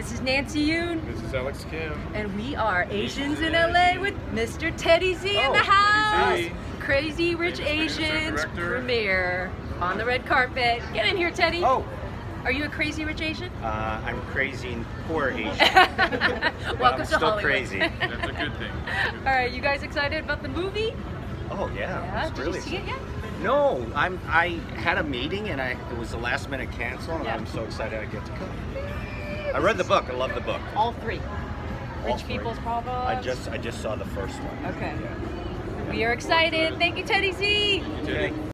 This is Nancy Yoon, This is Alex Kim. and we are Asians in LA with Mr. Teddy Zee in Oh, the house. Crazy Rich Famous Asians premiere on the red carpet. Get in here, Teddy. Oh, Are you a crazy rich Asian? uh, I'm crazy and poor Asian. Welcome I'm to still Hollywood. crazy. That's a good thing. All right, you guys excited about the movie? Oh yeah, Yeah. it's Did really you see it yet? No, I'm. I had a meeting and I it was the last minute cancel, and Yeah. I'm so excited I get to come. I read the book. I love the book. All three. All Rich three. People's Problems. I just I just saw the first one. Okay. Yeah. We are excited. Thank you, Teddy Zee. Teddy. Okay.